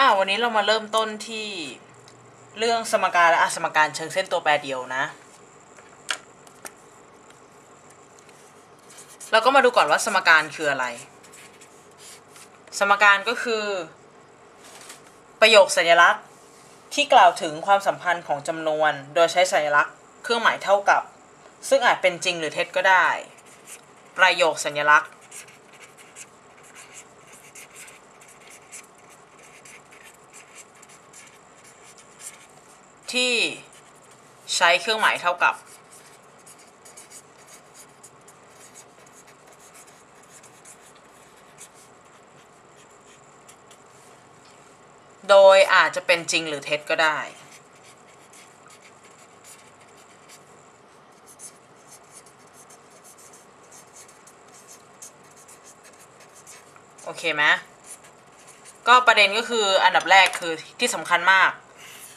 อ่าวันนี้เรามาเริ่มต้นที่เรื่องสมการและอสมการเชิงเส้นตัวแปรเดียวนะ เราก็มาดูก่อนว่าสมการคืออะไร สมการก็คือ ประโยคสัญลักษณ์ที่กล่าวถึงความสัมพันธ์ของจำนวน โดยใช้สัญลักษณ์เครื่องหมายเท่ากับ ซึ่งอาจเป็นจริงหรือเท็จก็ได้ ประโยคสัญลักษณ์ ที่ใช้เครื่องหมายเท่ากับ โดยอาจจะเป็นจริงหรือเท็จก็ได้ โอเคไหมก็ประเด็นก็คืออันดับแรกคือที่สำคัญมาก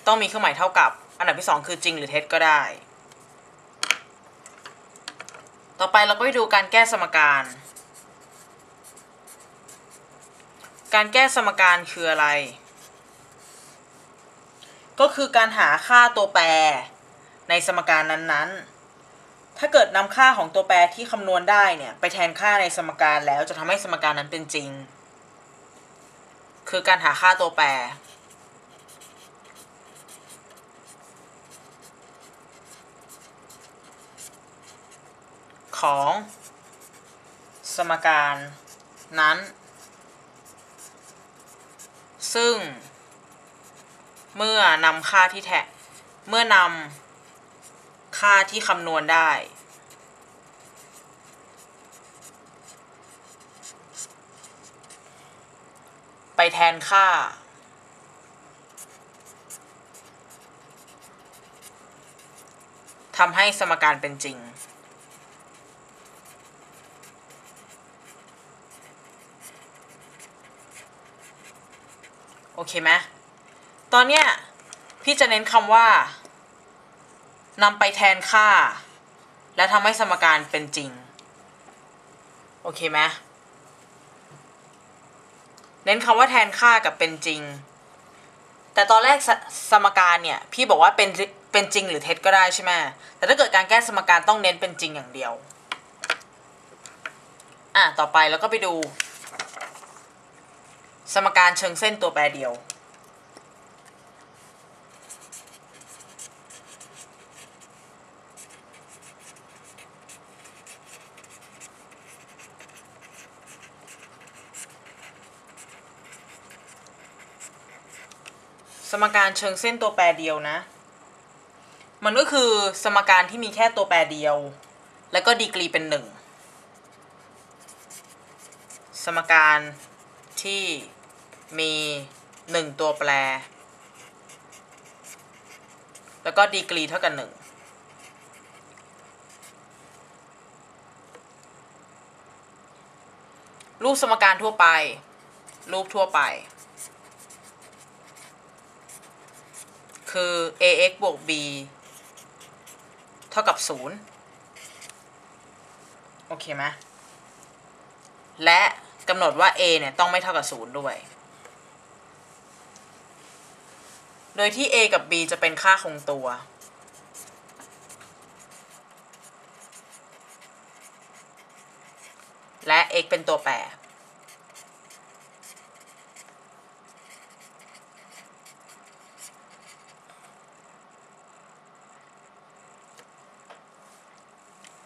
ต้องมีเครื่องหมายเท่ากับ อันดับที่สองคือจริงหรือเท็จก็ได้ ต่อไปเราก็ไปดูการแก้สมการ การแก้สมการคืออะไร ก็คือการหาค่าตัวแปรในสมการนั้นๆ ถ้าเกิดนำค่าของตัวแปรที่คำนวณได้เนี่ยไปแทนค่าในสมการแล้วจะทำให้สมการนั้นเป็นจริง คือการหาค่าตัวแปร ของสมการนั้น ซึ่ง เมื่อนำค่าที่แทเมื่อนำค่าที่คำนวณได้ ไปแทนค่าทำให้สมการเป็นจริง อเคไหมตอนเนี้ยพี่จะเน้นคำว่านำไปแทนค่า และทำให้สมการเป็นจริง โอเคไหมเน้นคำว่าแทนค่ากับเป็นจริง แต่ตอนแรกสสมการเนี่ย พี่บอกว่าเป็นเป็นจริงหรือเท็จก็ได้ใช่ไหมแต่ถ้าเกิดการแก้สมการต้องเน้นเป็นจริงอย่างเดียว อะ ต่อไปแล้วก็ไปดู สมการเชิงเส้นตัวแปรเดียว สมการเชิงเส้นตัวแปรเดียวนะ มันก็คือสมการที่มีแค่ตัวแปรเดียว แล้วก็ดีกรีเป็นหนึ่งสมการที่ มีหนึ่งตัวแปร แล้วก็ดีกรีเท่ากันหนึ่งรูปสมการทั่วไป รูปทั่วไป คือ ax บวก b เท่ากับ 0 โอเคไหมและกำหนดว่า a เนี่ย ต้องไม่เท่ากับ 0 ด้วย โดยที่ a กับ b จะเป็นค่าคงตัว และ x เป็นตัวแปร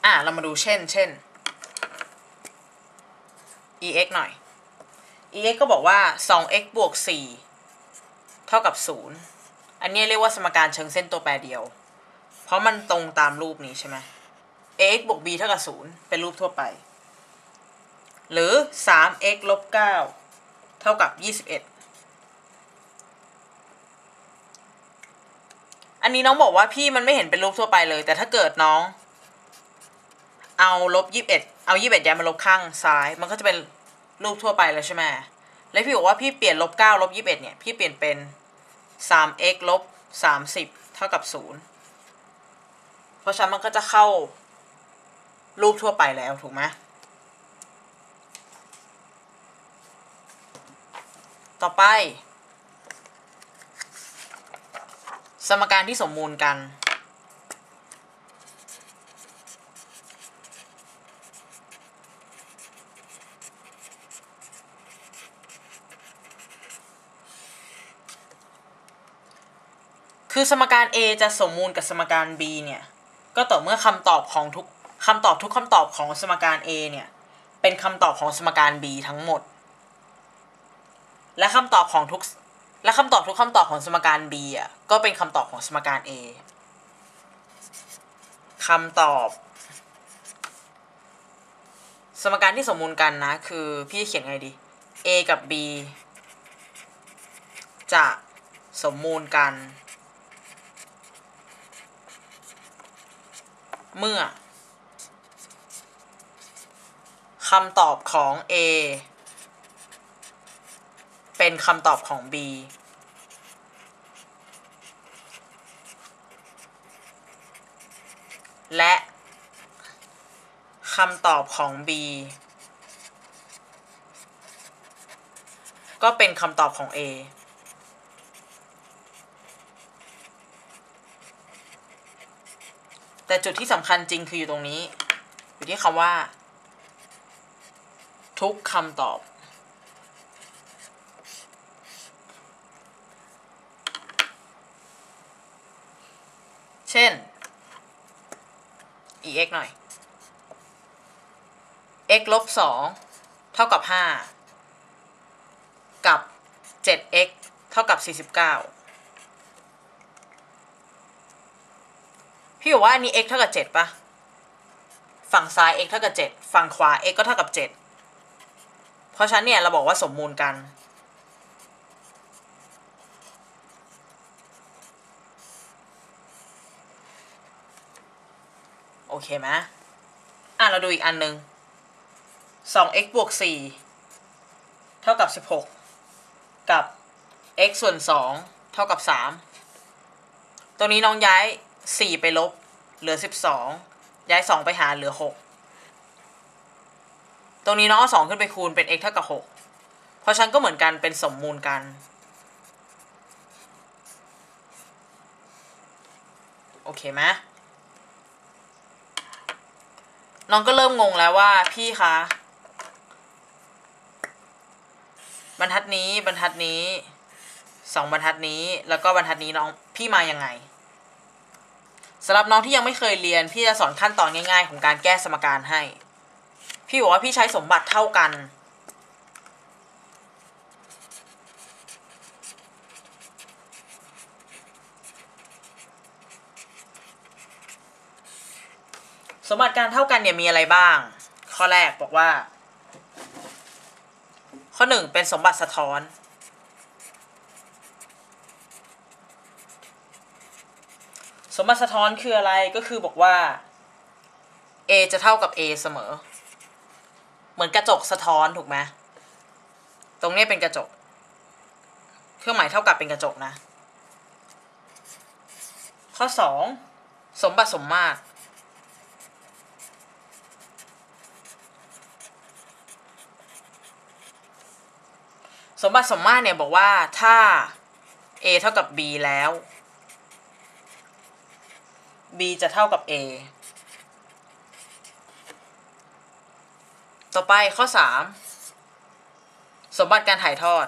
อะ เรามาดูเช่น เช่น ex หน่อย ex ก็บอกว่า 2x บวก 4 เท่ากับ 0 อันนี้เรียกว่าสมการเชิงเส้นตัวแปรเดียว เพราะมันตรงตามรูปนี้ใช่ไหม ax บวก b เท่ากับ0เป็นรูปทั่วไป หรือ 3x ลบ9เท่ากับ 21 อันนี้น้องบอกว่าพี่มันไม่เห็นเป็นรูปทั่วไปเลย แต่ถ้าเกิดน้อง เอาลบ21 เอา 21ย้ายมาลบข้างซ้าย มันก็จะเป็นรูปทั่วไปแล้วใช่ไหม แล้วพี่บอกว่าพี่เปลี่ยนลบ9ลบ21เนี่ย พี่เปลี่ยนเป็น 3x ลบ30 เท่ากับ 0 เพราะฉะนั้นมันก็จะเข้ารูปทั่วไปแล้วถูกไหมต่อไป สมการที่สมมูลกัน คือสมการ A จะสมมูลกับสมการ B เนี่ย ก็ต่อเมื่อคำตอบของทุกคำตอบทุกคำตอบของสมการ A เนี่ย เป็นคำตอบของสมการ B ทั้งหมด และคำตอบของทุก และคำตอบทุกคำตอบของสมการ B อะ ก็เป็นคำตอบของสมการ A คำตอบ สมการที่สมมูลกันนะ คือพี่เขียนไงดี A กับ B จะสมมูลกัน เมื่อคำตอบของ A เป็นคำตอบของ B และคำตอบของ B ก็เป็นคำตอบของ A แต่จุดที่สำคัญจริงคืออยู่ตรงนี้ อยู่ที่คำว่า ทุกคำตอบ เช่น ex หน่อย x ลบสองเท่ากับห้ากับ 7x เท่ากับ 49 พี่บอกว่าอันนี้ x เท่ากับ7ปะฝั่งซ้าย x เท่ากับ7ฝั่งขวา x ก็เท่ากับ7เพราะฉะนั้นเนี่ยเราบอกว่าสมมูลกัน โอเคไหมอะเราดูอีกอันหนึ่ง 2x บวก 4 เท่ากับ 16 กับ x ส่วน 2 เท่ากับ 3ตรงนี้น้องย้าย 4ไปลบ เหลือ12ย้าย2ไปหารเหลือ6ตรงนี้น้องเอา2ขึ้นไปคูณเป็น x เท่ากับ6เพราะฉันก็เหมือนกันเป็นสมมูลกัน โอเคไหมน้องก็เริ่มงงแล้วว่าพี่คะบรรทัดนี้บรรทัดนี้สองบรรทัดนี้แล้วก็บรรทัดนี้น้องพี่มายังไง สำหรับน้องที่ยังไม่เคยเรียน พี่จะสอนขั้นตอนง่าย ๆ ของการแก้สมการให้ พี่บอกว่าพี่ใช้สมบัติเท่ากัน สมบัติการเท่ากันเนี่ยมีอะไรบ้าง ข้อแรกบอกว่า ข้อหนึ่งเป็นสมบัติสะท้อน สมบัติสะท้อนคืออะไรก็คือบอกว่า A จะเท่ากับ A เสมอ เหมือนกระจกสะท้อนถูกไหมตรงนี้เป็นกระจก เครื่องหมายเท่ากับเป็นกระจกนะ ข้อสองสมบัติสมมาตรสมบัติสมมาตรเนี่ยบอกว่าถ้า a เท่ากับ b แล้ว b จะเท่ากับ a ต่อไปข้อ 3 สมบัติการถ่ายทอด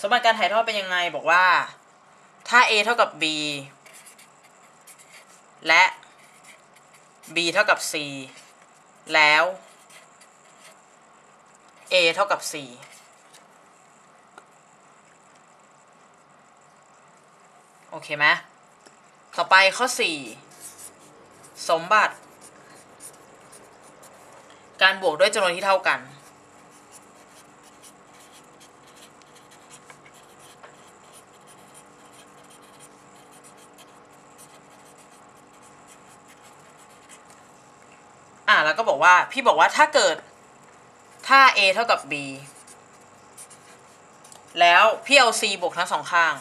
สมบัติการถ่ายทอดเป็นยังไงบอกว่า ถ้า a เท่ากับ b และ b เท่ากับ c แล้ว a เท่ากับ c อเคไหมต่อไปข้อ 4 สมบัติ การบวกด้วยจำนวนที่เท่ากัน อะแล้วก็บอกว่าพี่บอกว่าถ้าเกิดถ้า a เท่ากับ b แล้วพี่เอา c บวกทั้งสองข้าง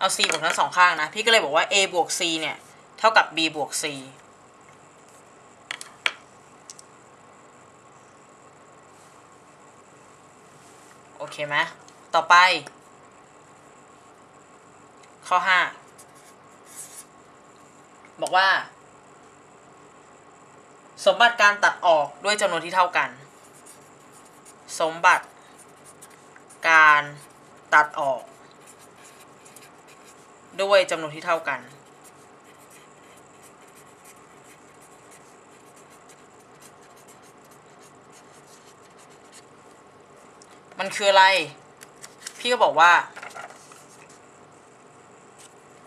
เอา c บวกทั้งสองข้างนะ พี่ก็เลยบอกว่า a บวก c เนี่ย เท่ากับ b บวก c โอเคไหมต่อไป ข้อ 5 บอกว่า สมบัติการตัดออกด้วยจำนวนที่เท่ากัน สมบัติการตัดออก ด้วยจำนวนที่เท่ากัน มันคืออะไร พี่ก็บอกว่า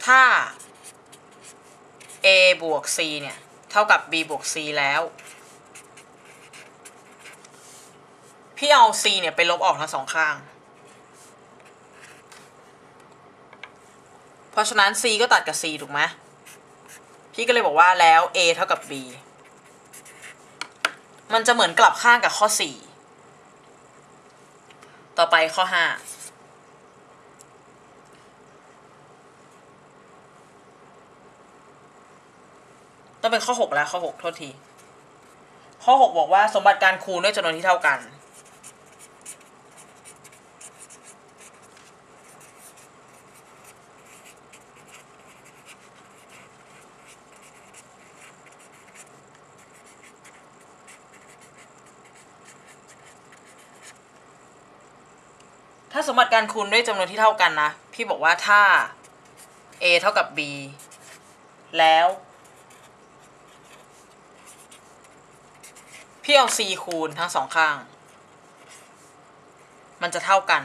ถ้า a บวก c เนี่ย เท่ากับ b บวก c แล้ว พี่เอา c เนี่ย ไปลบออกทั้งสองข้าง เพราะฉะนั้น c ก็ตัดกับ c ถูกไหมพี่ก็เลยบอกว่าแล้ว a เท่ากับ b มันจะเหมือนกลับข้างกับข้อ 4 ต่อไปข้อ 5ต้องเป็นข้อ 6 แล้ว ข้อ 6 โทษที ข้อ 6 บอกว่าสมบัติการคูณด้วยจำนวนที่เท่ากัน ถ้าสมบัติการคูณด้วยจำนวนที่เท่ากันนะ พี่บอกว่าถ้า a เท่ากับ b แล้ว พี่เอา c คูณทั้งสองข้าง มันจะเท่ากัน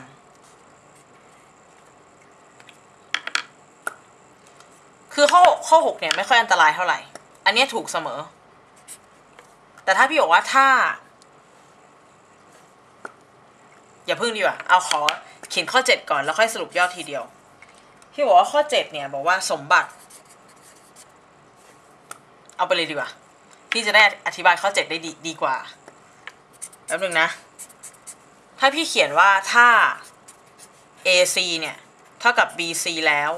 คือข้อข้อหกเนี่ย ไม่ค่อยอันตรายเท่าไหร่ อันเนี้ยถูกเสมอ แต่ถ้าพี่บอกว่าถ้า อย่าพึ่งดีกว่า เอาขอเขียนข้อ 7 ก่อนแล้วค่อยสรุปยอดทีเดียวพี่บอกว่าข้อ 7 เนี่ยบอกว่าสมบัติ เอาไปเลยดีกว่าพี่จะได้อธิบายข้อ 7 ได้ดีดีกว่าแป๊บนึงนะ ถ้าพี่เขียนว่าถ้า AC เนี่ย เท่ากับ BC แล้ว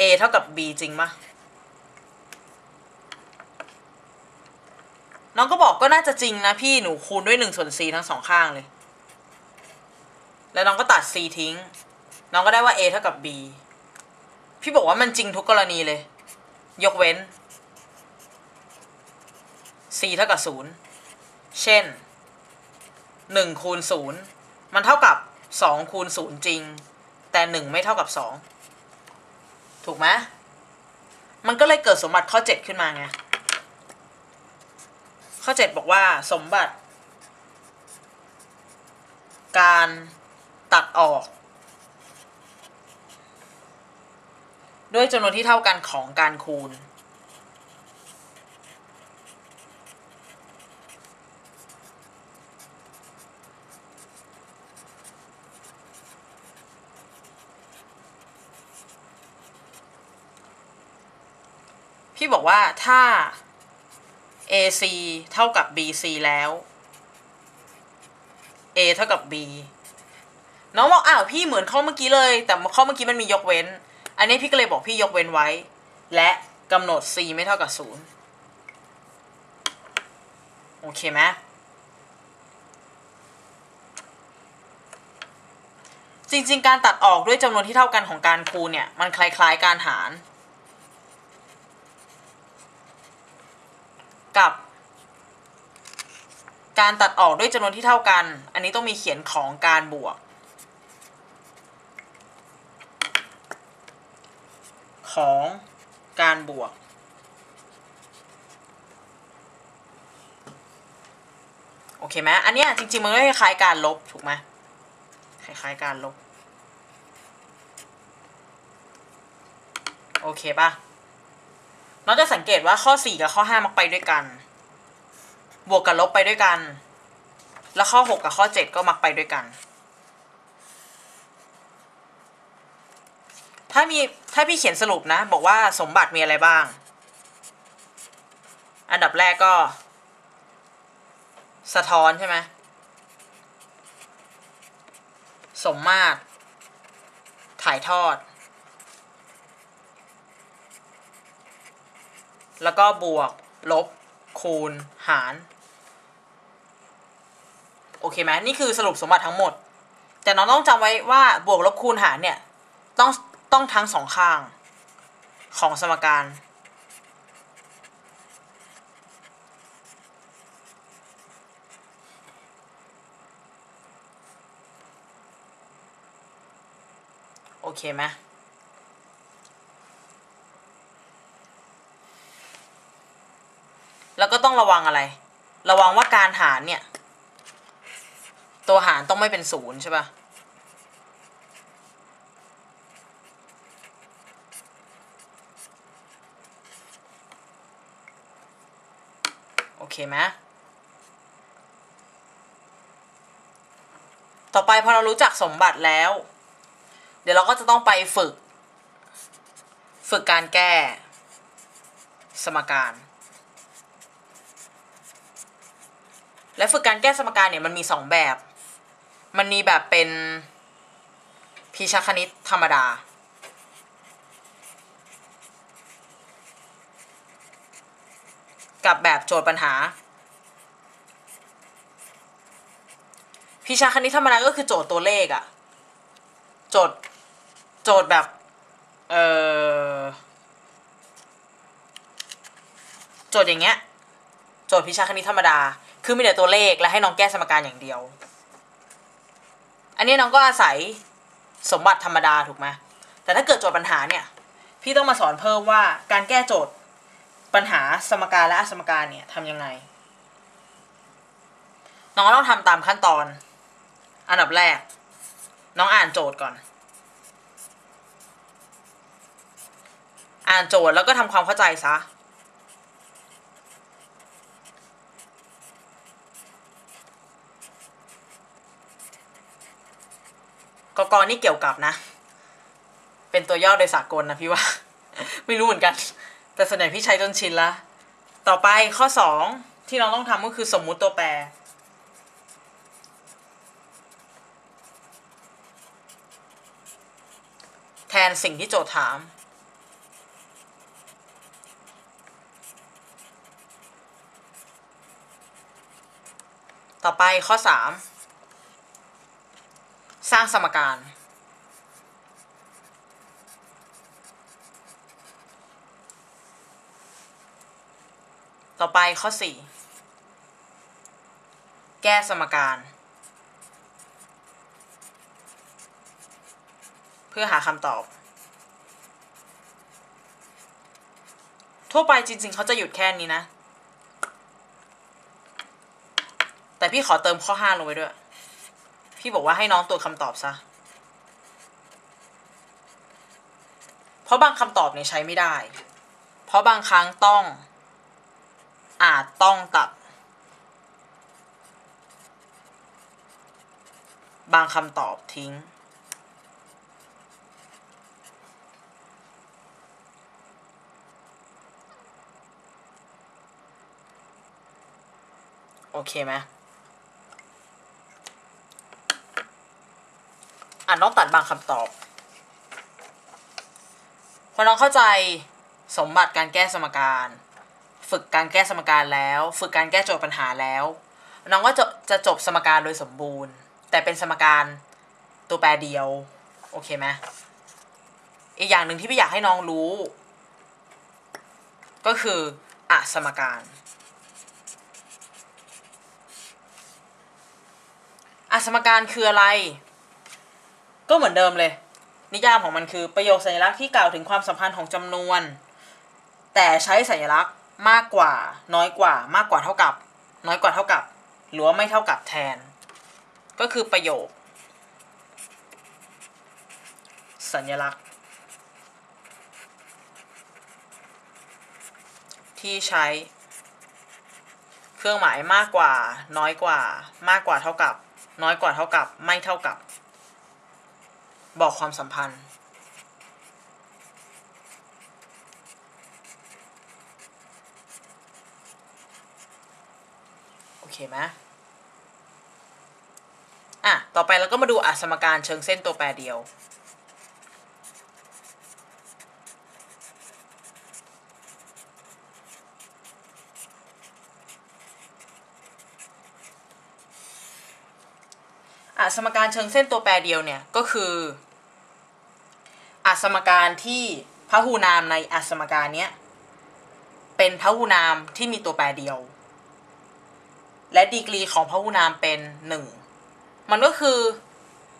A เท่ากับ B จริงปะ น้องก็บอกก็น่าจะจริงนะพี่หนูคูณด้วย1ส่วน c ทั้งสองข้างเลย แล้วน้องก็ตัด c ทิ้ง น้องก็ได้ว่า a เท่ากับ b พี่บอกว่ามันจริงทุกกรณีเลย ยกเว้น c เท่ากับ0เช่น1คูณ0มันเท่ากับ2คูณ0จริง แต่1ไม่เท่ากับ2ถูกไหมมันก็เลยเกิดสมบัติข้อ7ขึ้นมาไง ข้อ 7 บอกว่าสมบัติ การตัดออก ด้วยจำนวนที่เท่ากันของการคูณ พี่บอกว่าถ้า AC เท่ากับ BC แล้ว A เท่ากับ B น้องบอกอ้าวพี่เหมือนข้อเมื่อกี้เลย แต่ข้อเมื่อกี้มันมียกเว้น อันนี้พี่ก็เลยบอกพี่ยกเว้นไว้ และกำหนด C ไม่เท่ากับ 0 โอเคไหมจริง ๆ การตัดออกด้วยจำนวนที่เท่ากันของการคูณเนี่ย มันคล้าย ๆ การหาร กับ การตัดออกด้วยจำนวนที่เท่ากัน อันนี้ต้องมีเขียนของการบวก ของการบวก โอเคไหมอันเนี้ยจริงๆ มันก็คล้ายๆการลบ ถูกไหมคล้ายๆการลบ โอเคปะ เราจะสังเกตว่าข้อ4กับข้อ5มักไปด้วยกัน บวกกับลบไปด้วยกัน แล้วข้อ6กับข้อ7ก็มักไปด้วยกัน ถ้ามีถ้าพี่เขียนสรุปนะ บอกว่าสมบัติมีอะไรบ้าง อันดับแรกก็ สะท้อนใช่ไหมสมมาตรถ่ายทอด แล้วก็บวก ลบ คูณ หาร โอเคไหมนี่คือสรุปสมบัติทั้งหมด แต่น้องต้องจำไว้ว่าบวกลบคูณหารเนี่ย ต้องต้องทั้งสองข้าง ของสมการโอเคไหม แล้วก็ต้องระวังอะไร ระวังว่าการหารเนี่ย ตัวหารต้องไม่เป็นศูนย์ใช่ปะโอเคไหมต่อไปพอเรารู้จักสมบัติแล้ว เดี๋ยวเราก็จะต้องไปฝึก ฝึกการแก้ สมการ และฝึกการแก้สมการเนี่ยมันมีสองแบบ มันมีแบบเป็นพิชคณิตธรรมดา กับแบบโจทย์ปัญหาพิชคณิตธรรมดาก็คือโจทย์ตัวเลขอะโจทย์โจทย์แบบ เออโจทย์อย่างเงี้ย โจทย์พิชาคณิตธรรมดา คือมีแต่ตัวเลขและให้น้องแก้สมการอย่างเดียว อันนี้น้องก็อาศัยสมบัติธรรมดาถูกไหมแต่ถ้าเกิดโจทย์ปัญหาเนี่ย พี่ต้องมาสอนเพิ่มว่าการแก้โจทย์ปัญหาสมการและอสมการเนี่ยทำยังไง น้องต้องทำตามขั้นตอน อันดับแรก น้องอ่านโจทย์ก่อน อ่านโจทย์แล้วก็ทำความเข้าใจซะ กกนี่เกี่ยวกับนะ เป็นตัวย่อโดยสากลนะพี่ว่า ไม่รู้เหมือนกัน แต่ส่วนใหญ่พี่ใช้จนชินละ ต่อไปข้อสองที่เราต้องทำก็คือสมมุติตัวแปร แทนสิ่งที่โจทย์ถาม ต่อไปข้อสาม สร้างสมการ ต่อไปข้อสี่แก้สมการ เพื่อหาคำตอบ ทั่วไปจริง ๆ เขาจะหยุดแค่นี้นะ แต่พี่ขอเติมข้อห้าลงไปด้วย พี่บอกว่าให้น้องตัวจคำตอบซะ เพราะบางคำตอบเนี่ยใช้ไม่ได้ เพราะบางครั้งต้อง อาจต้องตัด บางคำตอบทิ้งโอเคไหม อ่านต้องตัดบางคำตอบพอน้องเข้าใจสมบัติการแก้สมการ ฝึกการแก้สมการแล้ว ฝึกการแก้โจทย์ปัญหาแล้ว น้องก็จะจะจบสมการโดยสมบูรณ์ แต่เป็นสมการตัวแปรเดียว โอเคไหมอีกอย่างหนึ่งที่พี่อยากให้น้องรู้ ก็คืออะสมการอะสมการคืออะไร ก็เหมือนเดิมเลย นิยามของมันคือประโยคสัญลักษณ์ที่กล่าวถึงความสัมพันธ์ของจำนวน แต่ใช้สัญลักษณ์มากกว่า น้อยกว่า มากกว่าเท่ากับ น้อยกว่าเท่ากับ หรือว่าไม่เท่ากับแทน ก็คือประโยค สัญลักษณ์ ที่ใช้เครื่องหมายมากกว่า น้อยกว่า มากกว่าเท่ากับ น้อยกว่าเท่ากับ ไม่เท่ากับ บอกความสัมพันธ์ โอเคไหมอะ ต่อไปเราก็มาดูอสมการเชิงเส้นตัวแปรเดียวอสมการเชิงเส้นตัวแปรเดียวเนี่ย ก็คือ อะสมการที่พหูนามในอะสมการเนี้ยเป็นพหูนามที่มีตัวแปรเดียว และดีกรีของพหูนามเป็นหนึ่งมันก็คือ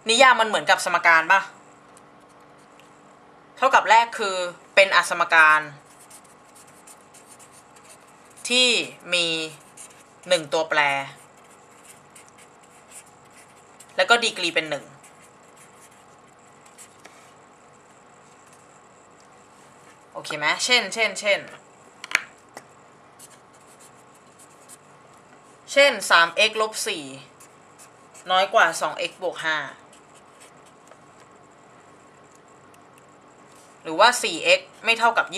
นิยามมันเหมือนกับสมการปะเท่ากับแรกคือเป็นอสมการ ที่มีหนึ่งตัวแปร แล้วก็ดีกรีเป็นหนึ่งโอ เคไหมเช่น เช่น เช่น เช่น 3x ลบ4น้อยกว่า 2x บวก5หรือว่า 4x ไม่เท่ากับ 24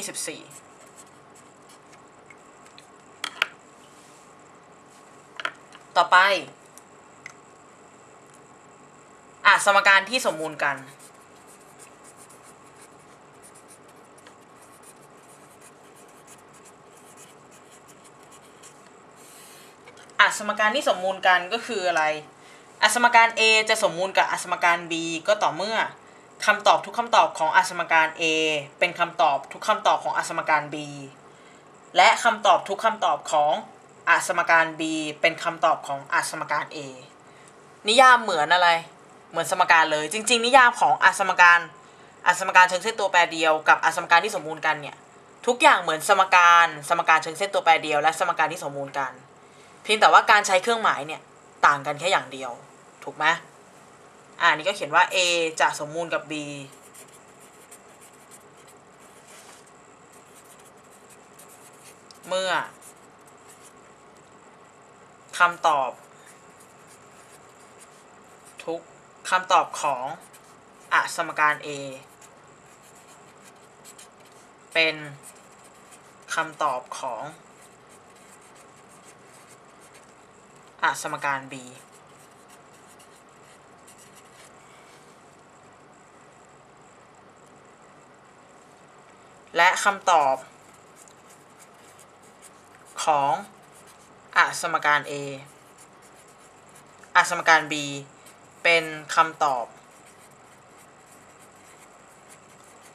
ต่อไป อะ สมการที่สมมูลกัน สมการที่สมมูลกันก็คืออะไรอสมการ A จะสมมูลกับอสมการ B ก็ต่อเมื่อคำตอบทุกคำตอบของอสมการ A เป็นคำตอบทุกคำตอบของอสมการ B และคำตอบทุกคำตอบของอสมการ B เป็นคำตอบของอสมการ A นิยามเหมือนอะไร เหมือนสมการเลย จริง ๆ นิยามของอสมการอสมการเชิงเส้นตัวแปรเดียวกับอสมการที่สมมูลกันเนี่ยทุกอย่างเหมือนสมการ สมการเชิงเส้นตัวแปรเดียว และสมการที่สมมูลกัน พียงแต่ว่าการใช้เครื่องหมายเนี่ยต่างกันแค่อย่างเดียว ถูกไหมอ่านี่ก็เขียนว่า A จะสมมูลกับ B เมื่อคำตอบ ทุกคำตอบของอสมการ A เป็นคำตอบของ อสมการ B และคำตอบ ของอสมการ A อสมการ B เป็นคำตอบ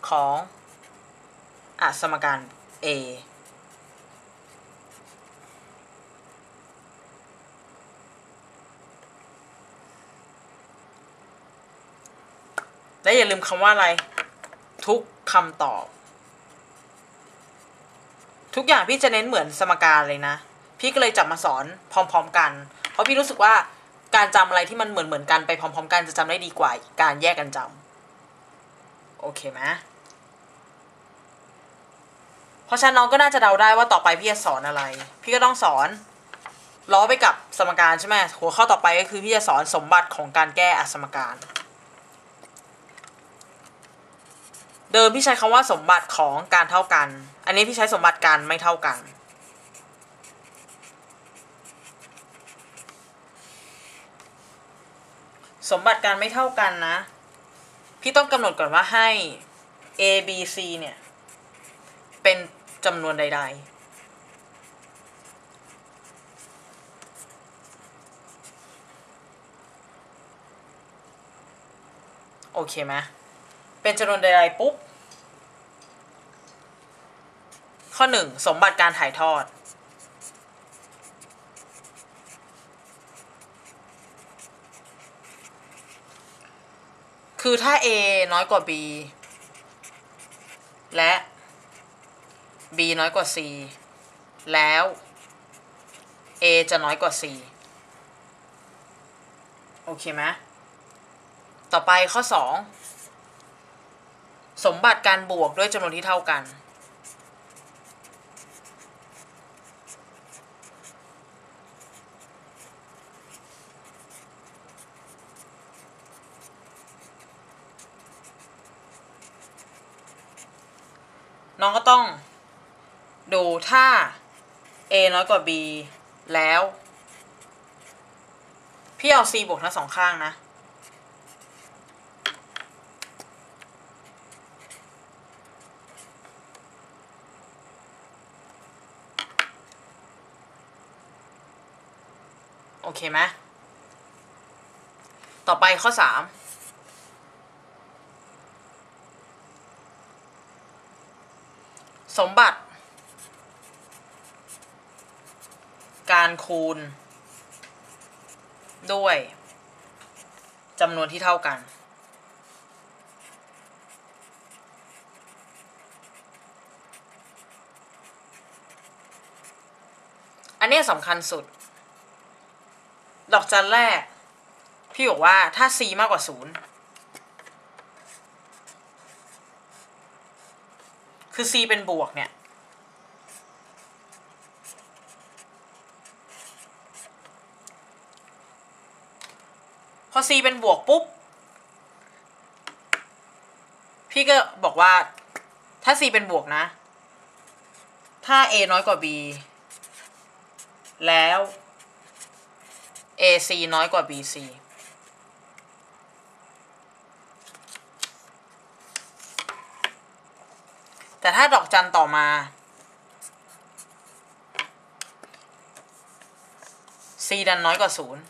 ของอสมการ A และ อย่าลืมคำว่าอะไร ทุกคำตอบ ทุกอย่างพี่จะเน้นเหมือนสมการเลยนะ พี่ก็เลยจับมาสอนพร้อม ๆ กัน เพราะพี่รู้สึกว่าการจำอะไรที่มันเหมือนเหมือนกันไปพร้อม ๆ กันจะจำได้ดีกว่า การแยกกันจำโอเคไหมเพราะฉะนั้นน้องก็น่าจะเดาได้ว่าต่อไปพี่จะสอนอะไร พี่ก็ต้องสอนล้อไปกับสมการใช่ไหมหัวข้อต่อไปก็คือพี่จะสอนสมบัติของการแก้อสมการ เดิมพี่ใช้คำว่าสมบัติของการเท่ากัน อันนี้พี่ใช้สมบัติการไม่เท่ากัน สมบัติการไม่เท่ากันนะ พี่ต้องกำหนดก่อนว่าให้ a b c เนี่ย เป็นจำนวนใด ๆโอเคไหม เป็นจำนวนใดๆปุ๊บ ข้อหนึ่งสมบัติการถ่ายทอด คือถ้า A น้อยกว่า B และ B น้อยกว่า C แล้ว A จะน้อยกว่า C โอเคไหมต่อไปข้อ 2 สมบัติการบวกด้วยจำนวนที่เท่ากัน น้องก็ต้อง ดูถ้า a น้อยกว่า b แล้ว พี่เอา c บวกทั้งสองข้างนะ เคไหมต่อไปข้อสามสมบัติ การคูณ ด้วยจำนวนที่เท่ากัน อันนี้สำคัญสุด ดอกจันแรก พี่บอกว่าถ้า c มากกว่าศูนย์คือ c เป็นบวกเนี่ย พอ c เป็นบวกปุ๊บ พี่ก็บอกว่าถ้า c เป็นบวกนะ ถ้า a น้อยกว่า b แล้ว AC น้อยกว่า BC แต่ถ้าดอกจันต่อมา C ดันน้อยกว่าศูนย์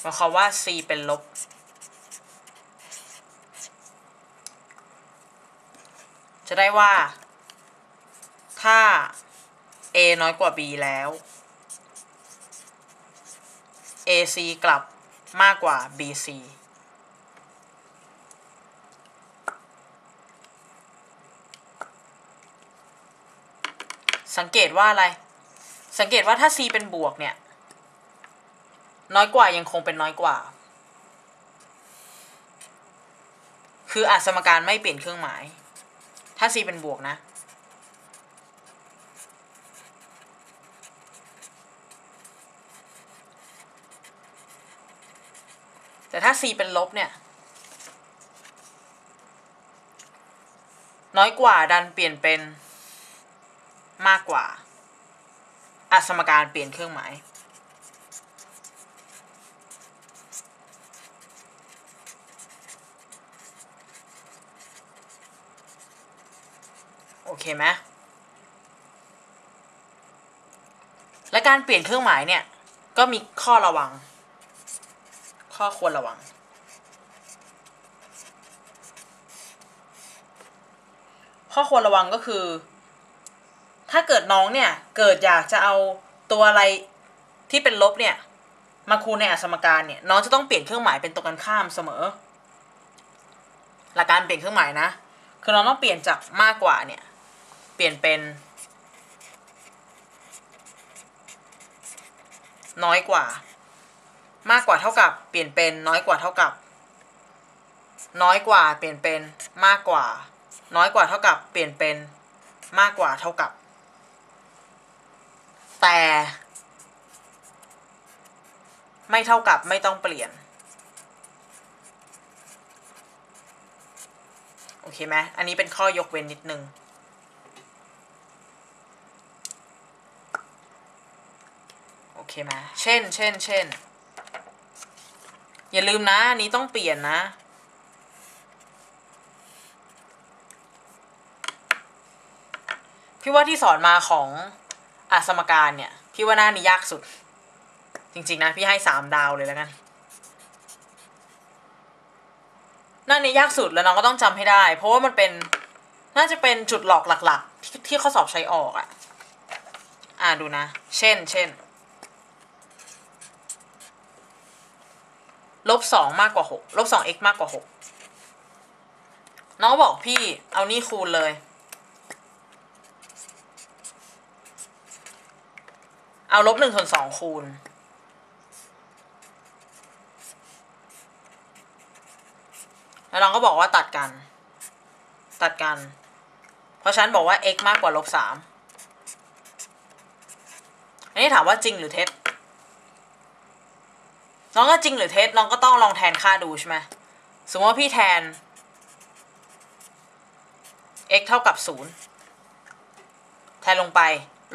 หมายความว่า C เป็นลบ จะได้ว่า ถ้า A น้อยกว่า B แล้ว AC กลับมากกว่า BC สังเกตว่าอะไร สังเกตว่าถ้า C เป็นบวกเนี่ย น้อยกว่ายังคงเป็นน้อยกว่า คืออาจสมการไม่เปลี่ยนเครื่องหมาย ถ้า C เป็นบวกนะ แต่ถ้า c เป็นลบเนี่ย น้อยกว่าดันเปลี่ยนเป็นมากกว่าอาสมการเปลี่ยนเครื่องหมาย โอเคไหมและการเปลี่ยนเครื่องหมายเนี่ย ก็มีข้อระวัง ข้อควรระวัง ข้อควรระวังก็คือ ถ้าเกิดน้องเนี่ย เกิดอยากจะเอาตัวอะไรที่เป็นลบเนี่ย มาคูณในอสมการเนี่ย น้องจะต้องเปลี่ยนเครื่องหมายเป็นตัวกันข้ามเสมอ หลักการเปลี่ยนเครื่องหมายนะ คือน้องต้องเปลี่ยนจากมากกว่าเนี่ย เปลี่ยนเป็นน้อยกว่า มากกว่าเท่ากับเปลี่ยนเป็นน้อยกว่าเท่ากับ น้อยกว่าเปลี่ยนเป็นมากกว่า น้อยกว่าเท่ากับเปลี่ยนเป็นมากกว่าเท่ากับ แต่ ไม่เท่ากับไม่ต้องเปลี่ยนโอเคไหมอันนี้เป็นข้อยกเว้นนิดนึงโอเคไหมเช่น เช่น เช่น อย่าลืมนะอันนี้ต้องเปลี่ยนนะ พี่ว่าที่สอนมาของอาสมการเนี่ย พี่ว่าหน้านี้ยากสุด จริง ๆ นะ พี่ให้สามดาวเลยแล้วกัน หน้านี้ยากสุดแล้วน้องก็ต้องจำให้ได้ เพราะว่ามันเป็นน่าจะเป็นจุดหลอกหลัก ๆ ที่ที่ข้อสอบใช้ออกอะ่ะ อ่าดูนะ เช่น เช่น ลบสองมากกว่าหกลบสอง x มากกว่าหกน้องบอกพี่เอานี่คูณเลย เอาลบหนึ่งส่วนสองคูณ แล้วน้องก็บอกว่าตัดกัน ตัดกัน เพราะฉันบอกว่า x มากกว่าลบสามอันนี้ถามว่าจริงหรือเท็จ น้องก็จริงหรือเท็จน้องก็ต้องลองแทนค่าดูใช่ไหมสมมติว่าพี่แทน x เท่ากับศูนย์แทนลงไป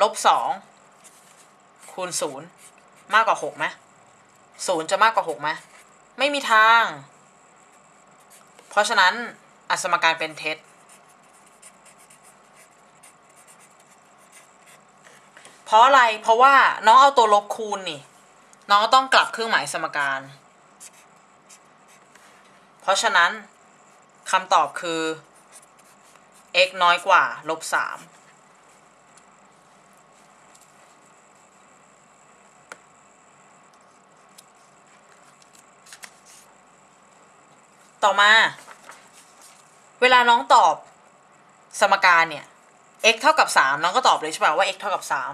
ลบสองคูณศูนย์มากกว่าหกไหมศูนย์จะมากกว่าหกไหมไม่มีทาง เพราะฉะนั้นอัสมการเป็นเท็จเพราะอะไร เพราะว่าน้องเอาตัวลบคูณนี่ น้องต้องกลับเครื่องหมายสมการ เพราะฉะนั้นคำตอบคือ x น้อยกว่าลบสามต่อมา เวลาน้องตอบสมการเนี่ย x เท่ากับสามน้องก็ตอบเลยใช่ป่ะว่า x เท่ากับสาม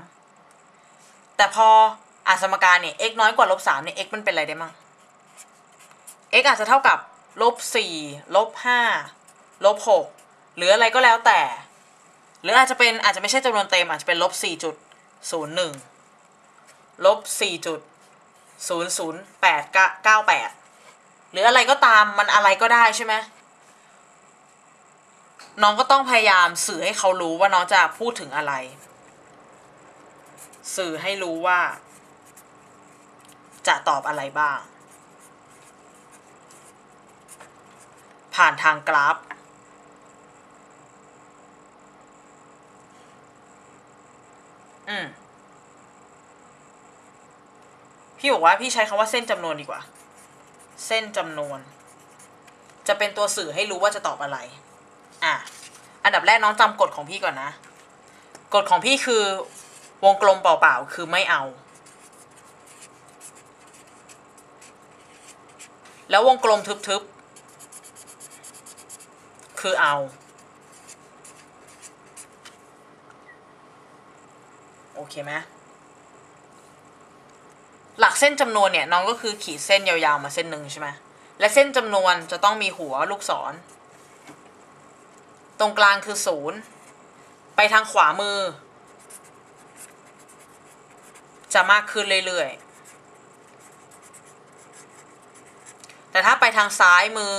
แต่พอ อ่านสมการเนี่ย x น้อยกว่าลบสามเนี่ย x มันเป็นอะไรได้มั่ง x อาจจะเท่ากับลบสี่ลบห้าลบหกหรืออะไรก็แล้วแต่ หรืออาจจะเป็นอาจจะไม่ใช่จำนวนเต็มอาจจะเป็นลบสี่จุดศูนย์หนึ่งลบสี่จุดศูนย์ศูนย์แปดเก้าแปดหรืออะไรก็ตามมันอะไรก็ได้ใช่ไหมน้องก็ต้องพยายามสื่อให้เขารู้ว่าน้องจะพูดถึงอะไร สื่อให้รู้ว่า จะตอบอะไรบ้าง ผ่านทางกราฟ อืม พี่บอกว่าพี่ใช้คำว่าเส้นจำนวนดีกว่า เส้นจำนวน จะเป็นตัวสื่อให้รู้ว่าจะตอบอะไร อะ อันดับแรกน้องจำกฎของพี่ก่อนนะ กฎของพี่คือวงกลมเปล่าๆ คือไม่เอา แล้ววงกลมทึบๆ คือเอา โอเคไหมหลักเส้นจำนวนเนี่ย น้องก็คือขีดเส้นยาวๆ มาเส้นหนึ่งใช่ไหมและเส้นจำนวนจะต้องมีหัวลูกศร ตรงกลางคือศูนย์ไปทางขวามือ จะมากขึ้นเรื่อยๆ แต่ถ้าไปทางซ้ายมือ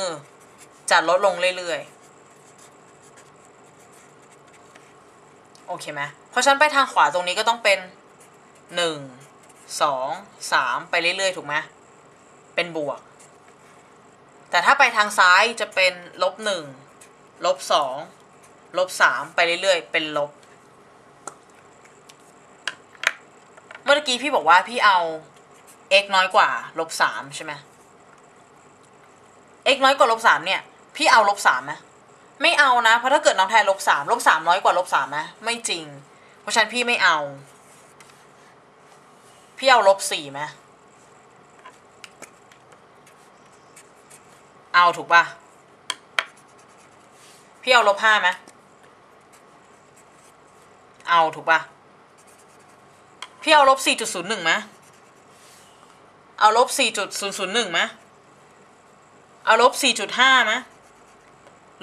จะลดลงเรื่อยๆ โอเคไหมเพราะฉันไปทางขวาตรงนี้ก็ต้องเป็นหนึ่งสองสามไปเรื่อยๆ ถูกไหมเป็นบวก แต่ถ้าไปทางซ้ายจะเป็นลบหนึ่งลบสองลบสามไปเรื่อยๆ เป็นลบ เมื่อกี้พี่บอกว่าพี่เอา x น้อยกว่าลบสามใช่ไหม x น้อยกว่าลบสามเนี่ย พี่เอาลบสามไหมไม่เอานะ เพราะถ้าเกิดน้องแทนลบสามลบสามน้อยกว่าลบสามไหมไม่จริง เพราะฉะนั้นพี่ไม่เอา พี่เอาลบสี่ไหมเอาถูกป่ะ พี่เอาลบห้าไหมเอาถูกป่ะ พี่เอาลบสี่จุดศูนย์หนึ่งไหมเอาลบสี่จุดศูนย์ศูนย์หนึ่งไหม เอาลบสี่จุดห้าไหม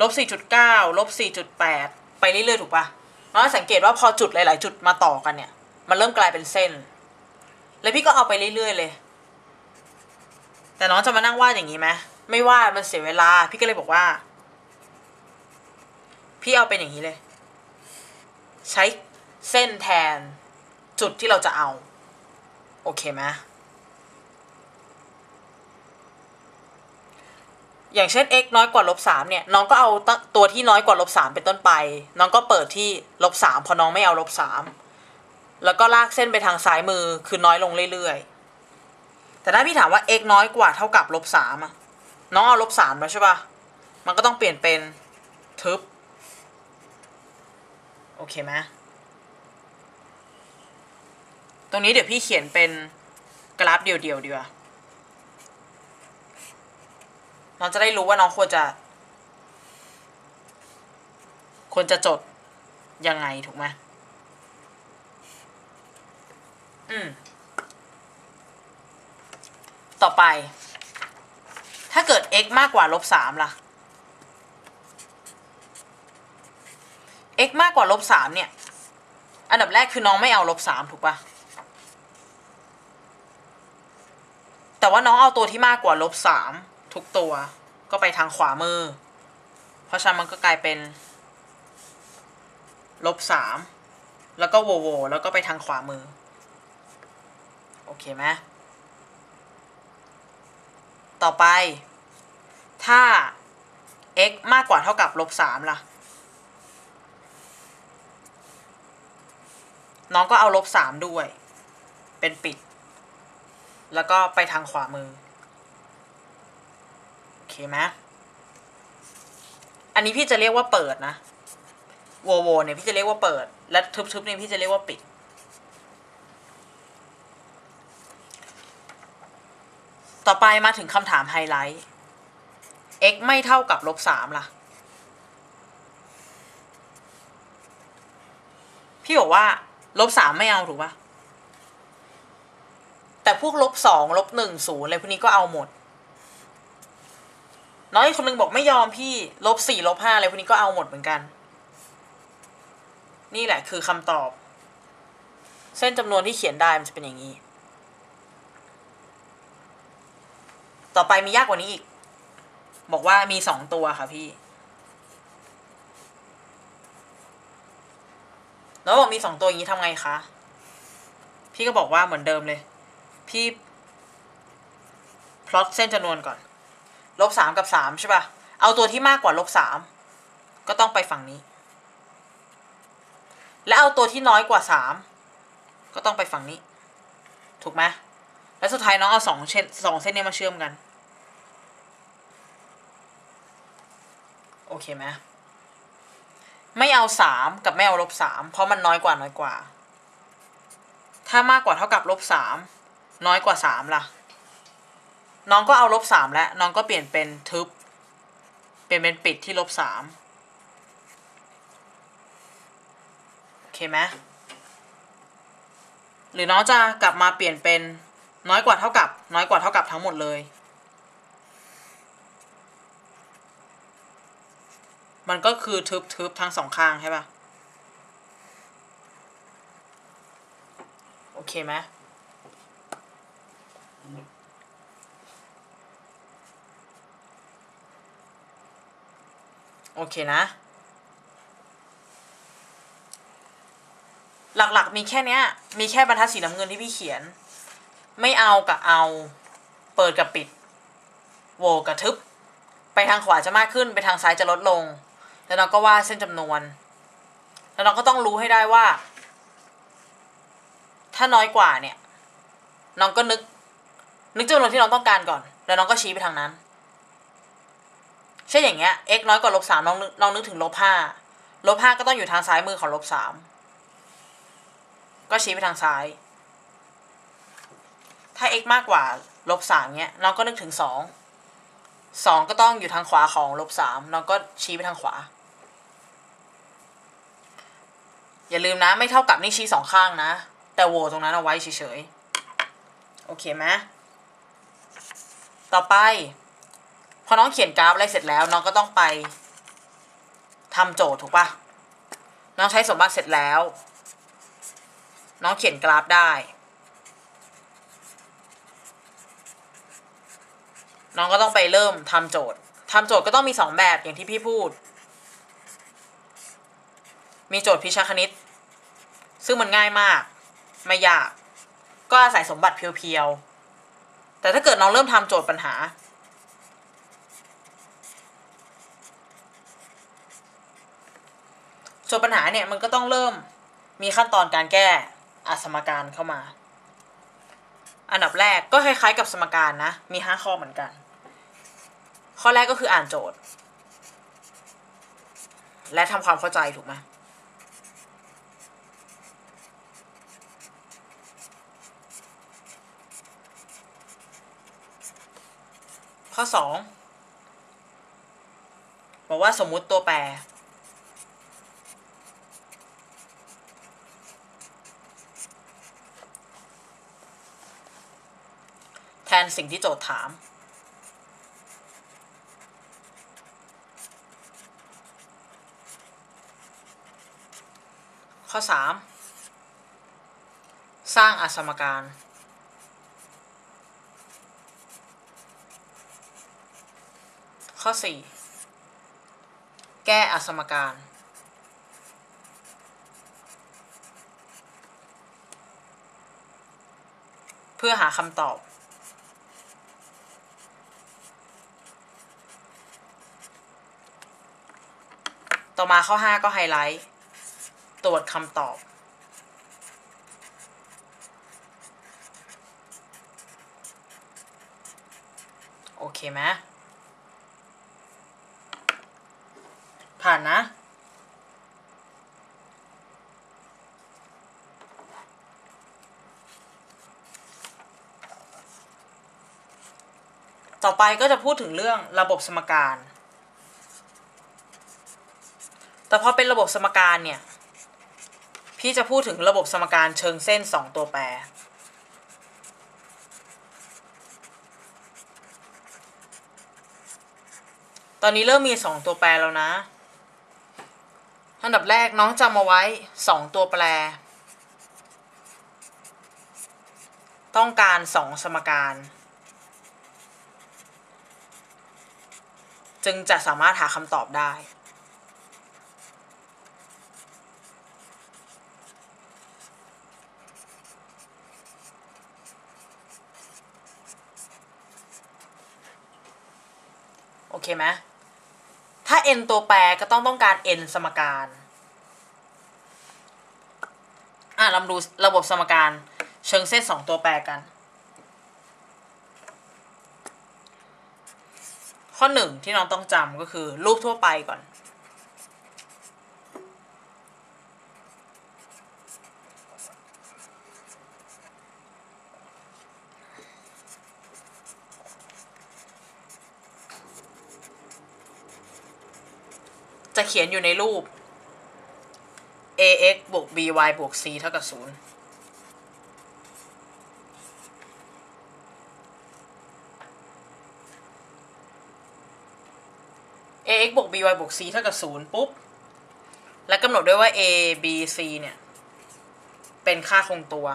ลบสี่จุดเก้าลบสี่จุดแปดไปเรื่อยๆถูกป่ะน้องสังเกตว่าพอจุดหลาย ๆ จุดมาต่อกันเนี่ย มันเริ่มกลายเป็นเส้น แล้วพี่ก็เอาไปเรื่อยๆเลย แต่น้องจะมานั่งวาดอย่างนี้ไหมไม่วาดมันเสียเวลา พี่ก็เลยบอกว่า พี่เอาเป็นอย่างนี้เลย ใช้เส้นแทนจุดที่เราจะเอา โอเคไหม อย่างเช่น x น้อยกว่าลบสามเนี่ยน้องก็เอาตัวที่น้อยกว่าลบสามเป็นต้นไป น้องก็เปิดที่ลบสามพอน้องไม่เอาลบสามแล้วก็ลากเส้นไปทางซ้ายมือคือน้อยลงเรื่อยๆ แต่ถ้าพี่ถามว่า x น้อยกว่าเท่ากับลบสามอะน้องเอาลบสามแล้วใช่ปะมันก็ต้องเปลี่ยนเป็นทึบ โอเคไหมตรงนี้เดี๋ยวพี่เขียนเป็นกราฟเดียวๆดีกว่า น้องจะได้รู้ว่าน้องควรจะ ควรจะจดยังไงถูกไหมอืม ต่อไป ถ้าเกิด x มากกว่าลบสามล่ะ x มากกว่าลบสามเนี่ย อันดับแรกคือน้องไม่เอาลบสามถูกปะแต่ว่าน้องเอาตัวที่มากกว่าลบสาม ทุกตัวก็ไปทางขวามือ เพราะฉะนั้นมันก็กลายเป็นลบสามแล้วก็โวโวแล้วก็ไปทางขวามือ โอเคไหมต่อไป ถ้า x มากกว่าเท่ากับลบสามล่ะ น้องก็เอาลบสามด้วย เป็นปิด แล้วก็ไปทางขวามือ ไหมอันนี้พี่จะเรียกว่าเปิดนะโวโวเนี่ยพี่จะเรียกว่าเปิด และทึบๆเนี่ยพี่จะเรียกว่าปิด ต่อไปมาถึงคำถามไฮไลท์ x ไม่เท่ากับลบสามล่ะ พี่บอกว่าลบสามไม่เอาถูกปะแต่พวกลบสองลบหนึ่งศูนย์อะไรพวกนี้ก็เอาหมด น้อยคนหนึงบอกไม่ยอมพี่ลบสี่ลบห้าอะไรพวกนี้ก็เอาหมดเหมือนกัน นี่แหละคือคำตอบ เส้นจำนวนที่เขียนได้มันจะเป็นอย่างนี้ ต่อไปมียากกว่านี้อีก บอกว่ามีสองตัวค่ะพี่แล้วบอกมีสองตัวอย่างนี้ทำไงคะ พี่ก็บอกว่าเหมือนเดิมเลย พี่พลอตเส้นจำนวนก่อน ลบสามกับสามใช่ป่ะ เอาตัวที่มากกว่าลบสามก็ต้องไปฝั่งนี้ และเอาตัวที่น้อยกว่าสามก็ต้องไปฝั่งนี้ ถูกไหมแล้วสุดท้ายน้องเอาสองเส้นสองเส้นนี้มาเชื่อมกัน โอเคไหมไม่เอาสามกับไม่เอาลบสามเพราะมันน้อยกว่าน้อยกว่า ถ้ามากกว่าเท่ากับลบสามน้อยกว่าสามล่ะ น้องก็เอาลบสามแล้ว น้องก็เปลี่ยนเป็นทึบ เปลี่ยนเป็นปิดที่ลบสามโอเคไหมหรือน้องจะกลับมาเปลี่ยนเป็นน้อยกว่าเท่ากับ น้อยกว่าเท่ากับทั้งหมดเลยมันก็คือทึบๆทั้งสองข้างใช่ปะโอเคไหม โอเคนะ หลักๆมีแค่เนี้ย มีแค่บรรทัดสีน้ำเงินที่พี่เขียน ไม่เอากับเอา เปิดกับปิด โวกับทึบ ไปทางขวาจะมากขึ้น ไปทางซ้ายจะลดลง แล้วเราก็วาดเส้นจำนวน แล้วเราก็ต้องรู้ให้ได้ว่า ถ้าน้อยกว่าเนี่ยน้องก็นึก นึกจำนวนที่น้องต้องการก่อน แล้วน้องก็ชี้ไปทางนั้น เช่นอย่างเงี้ย x น้อยกว่าลบสามน้องน้องนึกถึงลบห้าลบห้าก็ต้องอยู่ทางซ้ายมือของลบสามก็ชี้ไปทางซ้าย ถ้า x มากกว่าลบสามเนี้ยน้องก็นึกถึงสองสองก็ต้องอยู่ทางขวาของลบสามน้องก็ชี้ไปทางขวา อย่าลืมนะไม่เท่ากับนี่ชี้สองข้างนะ แต่โหวตรงนั้นเอาไว้เฉยๆ โอเคไหมต่อไป พอน้องเขียนกราฟอะไรเสร็จแล้วน้องก็ต้องไปทำโจทย์ถูกปะน้องใช้สมบัติเสร็จแล้ว น้องเขียนกราฟได้ น้องก็ต้องไปเริ่มทำโจทย์ทำโจทย์ก็ต้องมีสองแบบอย่างที่พี่พูด มีโจทย์พิชาคณิต ซึ่งมันง่ายมาก ไม่ยาก ก็อาศัยสมบัติเพียวๆแต่ถ้าเกิดน้องเริ่มทำโจทย์ปัญหา โจทย์ปัญหาเนี่ยมันก็ต้องเริ่มมีขั้นตอนการแก้อสมการเข้ามา อันดับแรกก็คล้ายๆกับสมการนะ มีห้าข้อเหมือนกัน ข้อแรกก็คืออ่านโจทย์ และทำความเข้าใจถูกไหมข้อสองบอกว่าสมมุติตัวแปร นสิ่งที่โจทย์ถาม ข้อสามสร้างอสมการ ข้อสี่แก้อสมการเพื่อหาคำตอบ ต่อมาข้อ 5 ก็ไฮไลท์ ตรวจคำตอบ โอเคไหมผ่านนะ ต่อไปก็จะพูดถึงเรื่องระบบสมการ แต่พอเป็นระบบสมการเนี่ย พี่จะพูดถึงระบบสมการเชิงเส้น 2 ตัวแปร ตอนนี้เริ่มมี 2 ตัวแปรแล้วนะ อันดับแรกน้องจำเอาไว้ 2 ตัวแปร ต้องการ 2 สมการ จึงจะสามารถหาคำตอบได้ เคไหมถ้า n ตัวแปรก็ต้องต้องการ n สมการ อะเราดูระบบสมการ เชิงเส้นสองตัวแปรกัน ข้อหนึ่งที่น้องต้องจำก็คือรูปทั่วไปก่อน เขียนอยู่ในรูป ax บวก by บวก c เท่ากับ0 ax บวก by บวก c เท่ากับ0ปุ๊บ และกำหนดด้วยว่า a b c เนี่ย เป็นค่าคงตัว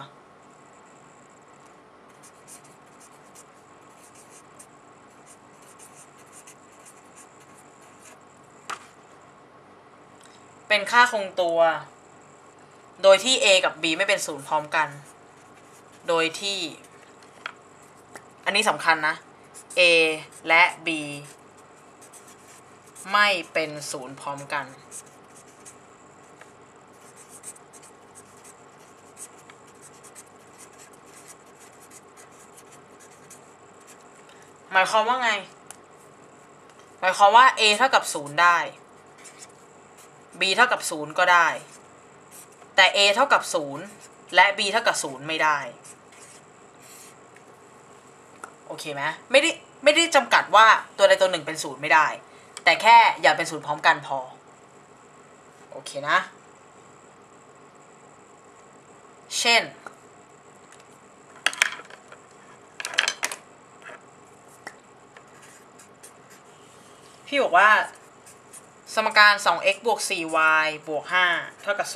เป็นค่าคงตัว โดยที่ a กับ b ไม่เป็นศูนย์พร้อมกัน โดยที่ อันนี้สำคัญนะ a และ b ไม่เป็นศูนย์พร้อมกัน หมายความว่าไง หมายความว่า a เท่ากับศูนย์ได้ b เท่ากับศูนย์ก็ได้ แต่ a เท่ากับศูนย์และ b เท่ากับศูนย์ไม่ได้ โอเคไหมไม่ได้ไม่ได้จำกัดว่าตัวใดตัวหนึ่งเป็นศูนย์ไม่ได้ แต่แค่อย่าเป็นศูนย์พร้อมกันพอ โอเคนะ เช่น พี่บอกว่า สมการ 2x บวก 4y บวก 5 เท่ากับ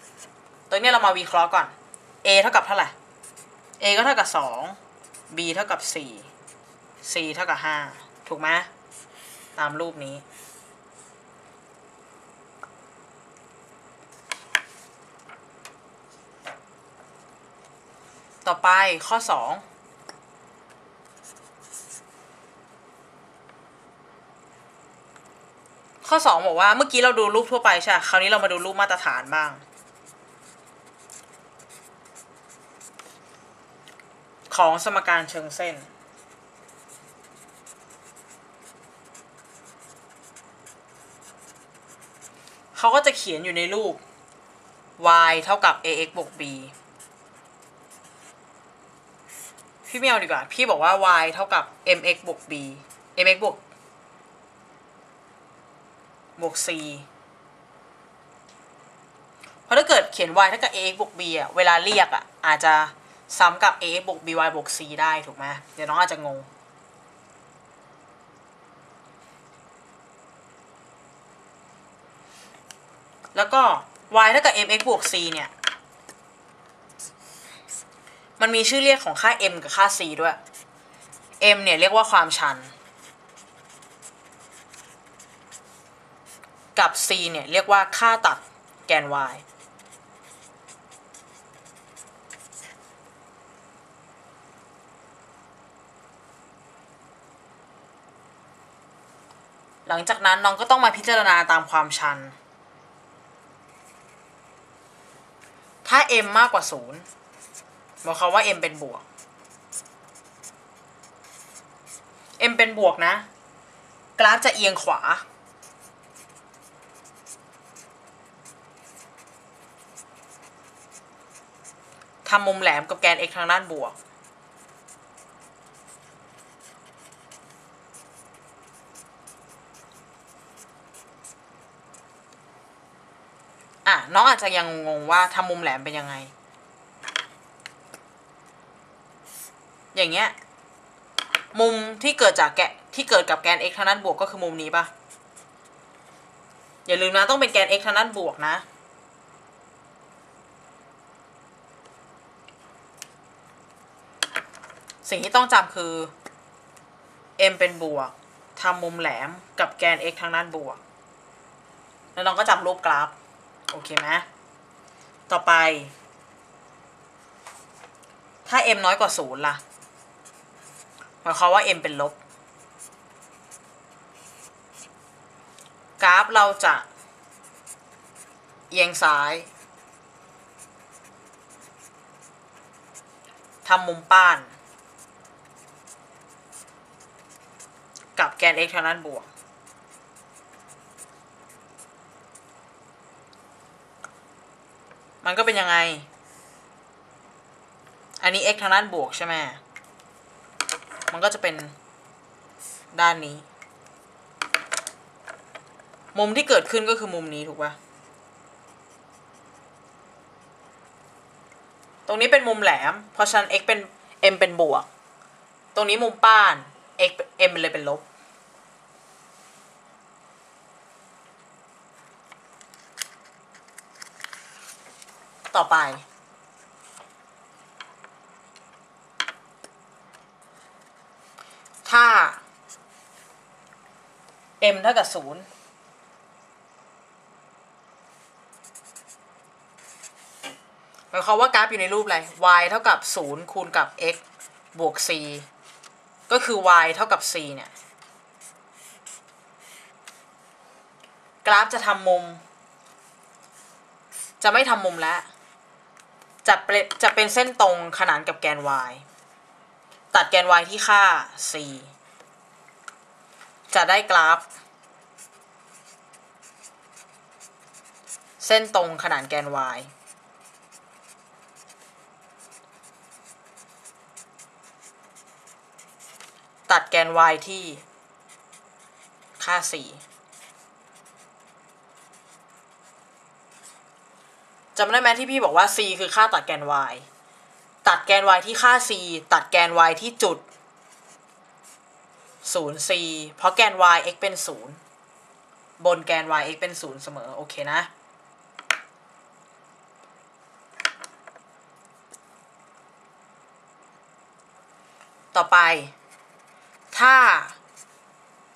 0 ตัวนี้เรามาวิเคราะห์ก่อน a เท่ากับเท่าไหร่ a ก็เท่ากับ 2 b เท่ากับ 4 c เท่ากับ 5 ถูกไหมตามรูปนี้ ต่อไปข้อ 2 ข้อ2บอกว่าเมื่อกี้เราดูรูปทั่วไปใช่ คราวนี้เรามาดูรูปมาตรฐานบ้าง ของสมการเชิงเส้น เขาก็จะเขียนอยู่ในรูป y เท่ากับ ax บวก b พี่ไม่เอาดีกว่า พี่บอกว่า y เท่ากับ mx บวก b mx บวก บวก c เพราะถ้าเกิดเขียน y เท่ากับ ax บวก b อะเวลาเรียกอะอาจจะซ้ำกับ ax บวก by บวก c ได้ถูกไหมเดี๋ยวน้องอาจจะงงแล้วก็ y เท่ากับ mx บวก c เนี่ย มันมีชื่อเรียกของค่า m กับค่า c ด้วย m เนี่ยเรียกว่าความชัน กับ c เนี่ย เรียกว่าค่าตัดแกน y หลังจากนั้นน้องก็ต้องมาพิจารณาตามความชัน ถ้า m มากกว่า0หมายความว่า m เป็นบวก m เป็นบวกนะ กราฟจะเอียงขวา ทำมุมแหลมกับแกน x ทางด้านบวก อะ น้องอาจจะยังงงว่าทำมุมแหลมเป็นยังไง อย่างเงี้ย มุมที่เกิดจากแกะที่เกิดกับแกน x ทางด้านบวกก็คือมุมนี้ปะอย่าลืมนะต้องเป็นแกน x ทางด้านบวกนะ สิ่งที่ต้องจำคือ m เป็นบวกทำมุมแหลมกับแกน x ทางด้านบวก แล้วน้องก็จำรูปกราฟ โอเคไหมต่อไป ถ้า m น้อยกว่าศูนย์ล่ะ หมายความว่า m เป็นลบ กราฟเราจะเอียงซ้ายทำมุมป้าน กับแกน x ทางด้านบวก มันก็เป็นยังไง อันนี้ x ทางด้านบวกใช่ไหมมันก็จะเป็นด้านนี้ มุมที่เกิดขึ้นก็คือมุมนี้ถูกปะตรงนี้เป็นมุมแหลม เพราะฉะนั้น x เป็น m เป็นบวก ตรงนี้มุมป้าน x m เลยเป็นลบ ต่อไป ถ้า m เท่ากับศูนย์หมายความว่ากราฟอยู่ในรูปอะไร y เท่ากับศูนย์คูณกับ x บวก c ก็คือ y เท่ากับ c เนี่ย กราฟจะทำมุม จะไม่ทำมุมแล้ว จะเป็นจะเป็นเส้นตรงขนานกับแกน y ตัดแกน y ที่ค่า c จะได้กราฟ เส้นตรงขนานแกน y ตัดแกน y ที่ค่า 4 จำได้ไหมที่พี่บอกว่า c คือค่าตัดแกน y ตัดแกน y ที่ค่า c ตัดแกน y ที่จุด 0 c เพราะแกน y x เป็น 0 บนแกน y x เป็น 0 เสมอ โอเคนะ ต่อไป ถ้า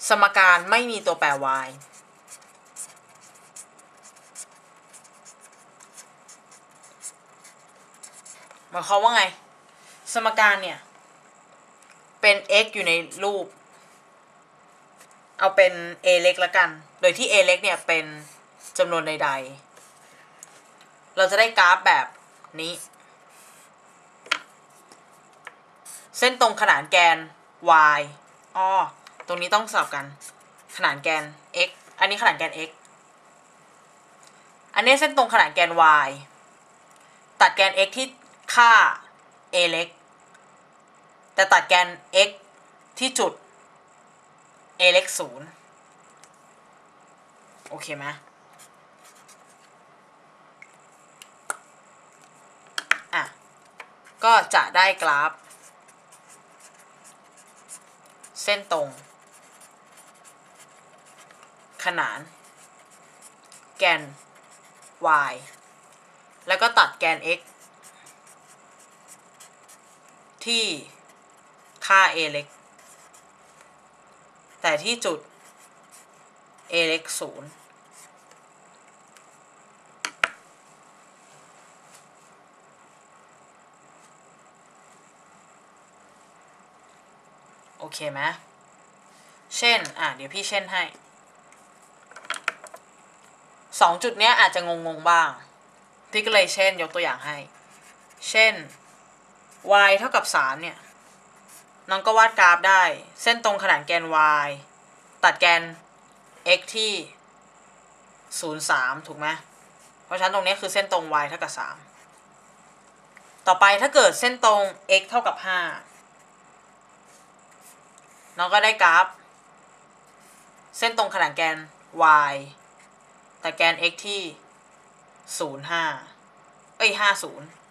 สมการไม่มีตัวแปร y หมายความว่าไง สมการเนี่ย เป็น x อยู่ในรูป เอาเป็น a เล็กละกัน โดยที่ a เล็กเนี่ยเป็นจำนวนใด ๆ เราจะได้กราฟแบบนี้ เส้นตรงขนานแกน y อ้อตรงนี้ต้องสลับกัน ขนานแกน x อันนี้ขนานแกน x อันนี้เส้นตรงขนานแกน y ตัดแกน x ที่ ค่า a เล็กแต่ตัดแกน x ที่จุด a เล็กศูนย์โอเคไหมอะ ก็จะได้กราฟ เส้นตรง ขนาน แกน y แล้วก็ตัดแกน x ที่ค่า a เล็ก แต่ที่จุด a เล็กศูนย์โอเคไหมเช่น อะ เดี๋ยวพี่เช่นให้สองจุดเนี้ยอาจจะงงๆบ้าง พี่ก็เลยเช่นยกตัวอย่างให้ เช่น y เท่ากับสามเนี่ย น้องก็วาดกราฟได้ เส้นตรงขนานแกน y ตัดแกน x ที่ 0 3 ถูกไหมเพราะฉะนั้นตรงนี้คือเส้นตรง y เท่ากับ 3 ต่อไปถ้าเกิดเส้นตรง x เท่ากับ 5 น้องก็ได้กราฟ เส้นตรงขนานแกน y แต่แกน x ที่ 0 5 เอ้ย 5 0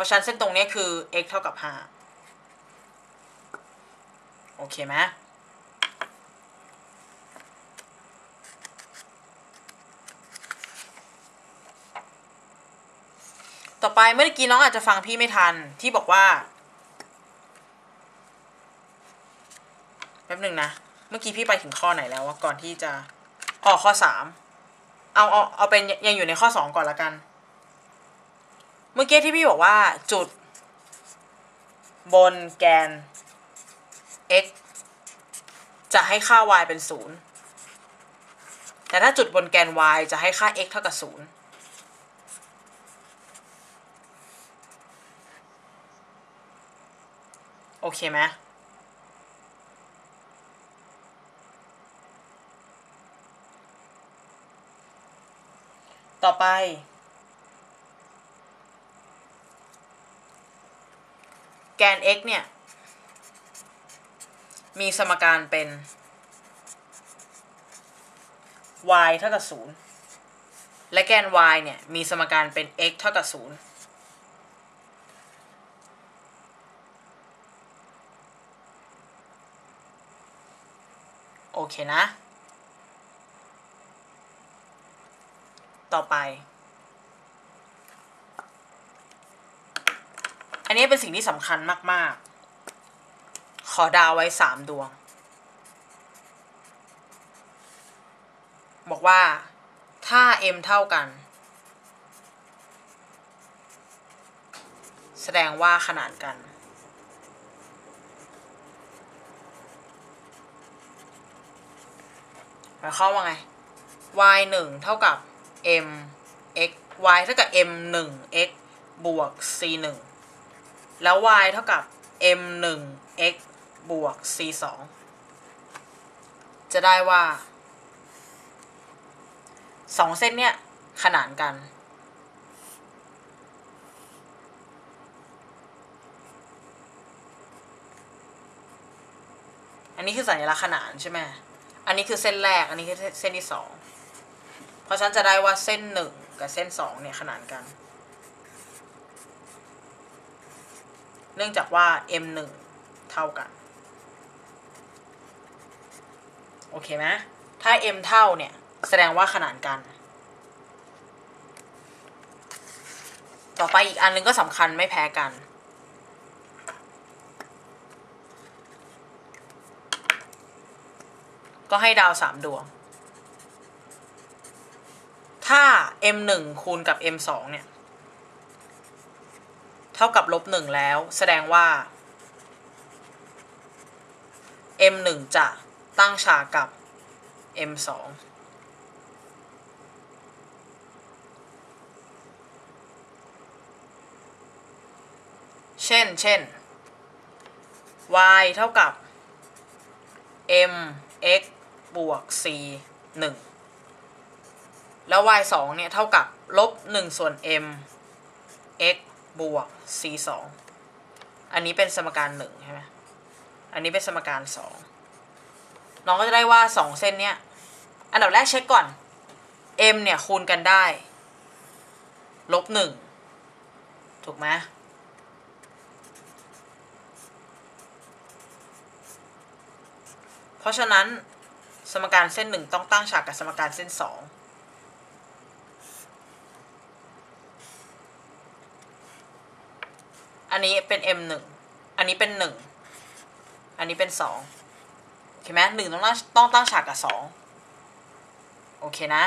ราะฉะนั้นเส้นตรงนี้คือ x เท่ากับ 5 โอเคไหมต่อไปเมื่อกี้น้องอาจจะฟังพี่ไม่ทันที่บอกว่าแป๊บหนึ่งนะ เมื่อกี้พี่ไปถึงข้อไหนแล้ววะก่อนที่จะออกข้อสามเอาเอาเอาเป็นยังอยู่ในข้อสองก่อนละกัน เมื่อกี้ที่พี่บอกว่าจุด บนแกน x จะให้ค่า y เป็นศูนย์แต่ถ้าจุดบนแกน y จะให้ค่า x เท่ากับศูนย์โอเคไหมต่อไป แกน x เนี่ย มีสมการเป็น y เท่ากับ 0 และแกน y เนี่ย มีสมการเป็น x เท่ากับ 0โอเคนะ ต่อไป อันนี้เป็นสิ่งที่สำคัญมาก ๆ ขอดาวไว้สามดวง บอกว่าถ้า m เท่ากัน แสดงว่าขนานกัน หมายความว่าไง y 1เท่ากับ m x y เท่ากับ m 1 x บวก c 1 แล้ว y เท่ากับ m 1 x บวก c 2จะได้ว่าสองเส้นเนี่ยขนานกัน อันนี้คือสัญลักษณ์ขนานใช่ไหม อันนี้คือเส้นแรก อันนี้คือเส้นที่สอง เพราะฉันจะได้ว่าเส้นหนึ่งกับเส้นสองเนี่ยขนานกัน เนื่องจากว่า m หนึ่งเท่ากัน โอเคไหมถ้า m เท่าเนี่ย แสดงว่าขนานกัน ต่อไปอีกอันนึงก็สำคัญไม่แพ้กันก็ให้ดาวสามดวง ถ้า m หนึ่งคูณกับ m สองเนี่ย ท่ากับลบหนึ่งแล้ว แสดงว่า m หนึ่งจะตั้งฉากกับ m สองเช่น เช่น y เท่ากับ m x บวก c 1แล้ว y 2เนี่ย เท่ากับ ลบ1ส่วน m x บวก c 2อันนี้เป็นสมการ1ใช่ไหมอันนี้เป็นสมการ2น้องก็จะได้ว่า2เส้นเนี้ย อันดับแรกเช็คก่อน m เนี่ยคูณกันได้ลบ1ถูกไหมเพราะฉะนั้นสมการเส้นหนึ่งต้องตั้งฉากกับสมการเส้นสอง อันนี้เป็น m หนึ่งอันนี้เป็นหนึ่งอันนี้เป็นสองโอเคไหมหนึ่งต้องต้องตั้งฉากกับสองโอเคนะ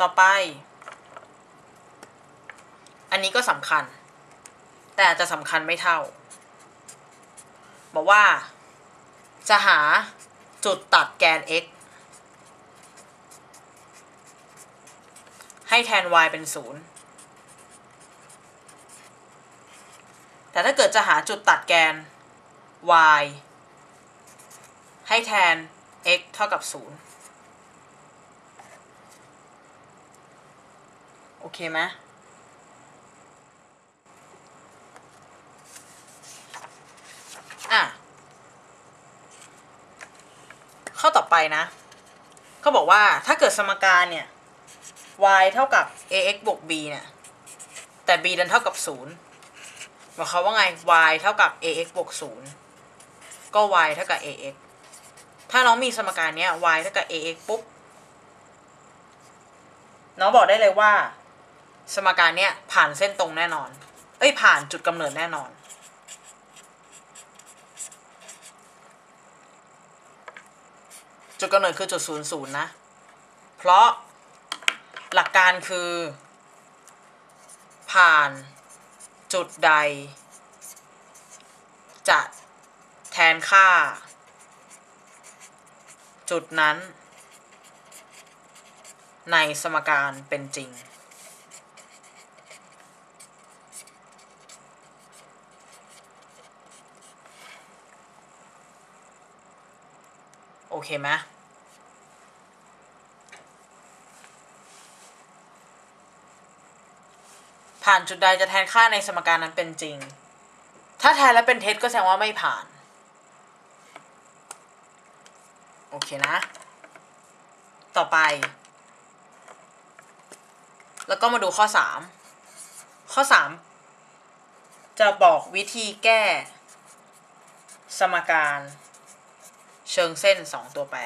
ต่อไป อันนี้ก็สำคัญ แต่จะสำคัญไม่เท่า บอกว่า จะหาจุดตัดแกน x ให้แทน y เป็น0 แต่ถ้าเกิดจะหาจุดตัดแกน y ให้แทน x เท่ากับ 0 โอเคไหมอะ ข้อต่อไปนะ เขาบอกว่าถ้าเกิดสมการเนี่ย y เท่ากับ ax บวก b เนี่ย แต่ b ดันเท่ากับ 0 หมายความว่าไง y เท่ากับ ax บวก0ก็ y เท่ากับ ax ถ้าน้องมีสมการเนี้ย y เท่ากับ ax ปุ๊บ น้องบอกได้เลยว่า สมการเนี้ยผ่านเส้นตรงแน่นอน เอ้ยผ่านจุดกำเนิดแน่นอน จุดกำเนิดคือจุดศูนย์ศูนย์นะ เพราะหลักการคือผ่าน จุดใด จะแทนค่า จุดนั้น ในสมการเป็นจริง โอเคไหม ผ่านจุดใดจะแทนค่าในสมการนั้นเป็นจริง ถ้าแทนแล้วเป็นเท็จก็แสดงว่าไม่ผ่าน โอเคนะ ต่อไป แล้วก็มาดูข้อ 3 ข้อ 3 จะบอกวิธีแก้ สมการ เชิงเส้น 2 ตัวแปร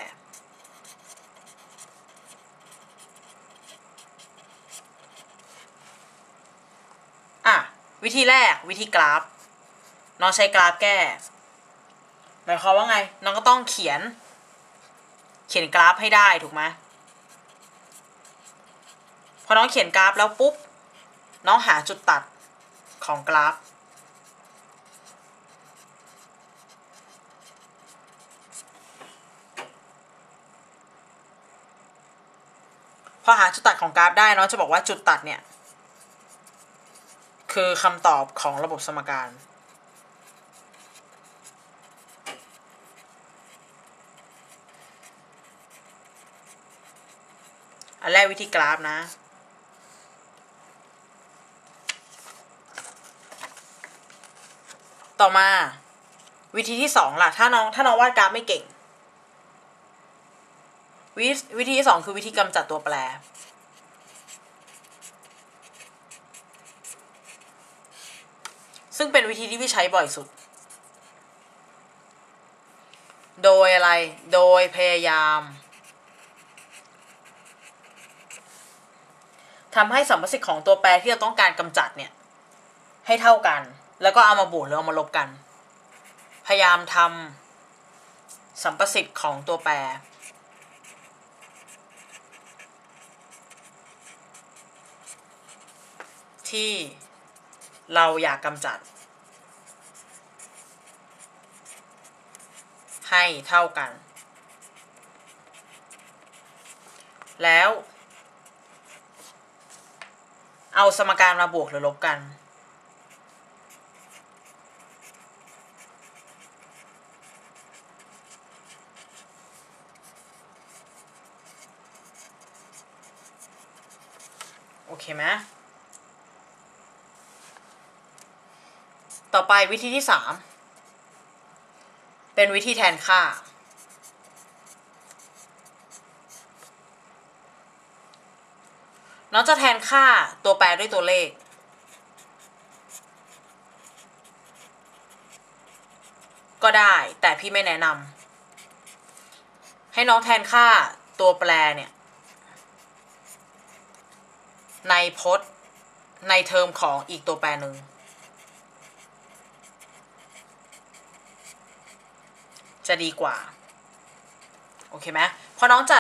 อะ วิธีแรกวิธีกราฟ น้องใช้กราฟแก้ หมายความว่าไง น้องก็ต้องเขียน เขียนกราฟให้ได้ถูกไหมพอน้องเขียนกราฟแล้วปุ๊บ น้องหาจุดตัดของกราฟ พอหาจุดตัดของกราฟได้น้องจะบอกว่าจุดตัดเนี่ย คือคำตอบของระบบสมการ อันแรกวิธีกราฟนะต่อมาวิธีที่สองล่ะ ถ้าน้องถ้าน้องวาดกราฟไม่เก่ง วิวิธีที่สองคือวิธีกำจัดตัวแปร ซึ่งเป็นวิธีที่พี่ใช้บ่อยสุด โดยอะไร โดยพยายามทำให้สัมประสิทธิ์ของตัวแปรที่เราต้องการกำจัดเนี่ย ให้เท่ากัน แล้วก็เอามาบวกหรือเอามาลบกัน พยายามทำสัมประสิทธิ์ของตัวแปรที่ เราอยากกำจัด ให้เท่ากัน แล้ว เอาสมการมาบวกหรือลบกัน โอเคไหม ต่อไปวิธีที่สามเป็นวิธีแทนค่า น้องจะแทนค่าตัวแปรด้วยตัวเลข ก็ได้แต่พี่ไม่แนะนำให้น้องแทนค่าตัวแปรเนี่ย ในพจน์ในเทอมของอีกตัวแปรหนึ่ง จะดีกว่า โอเคไหมพอน้องจัด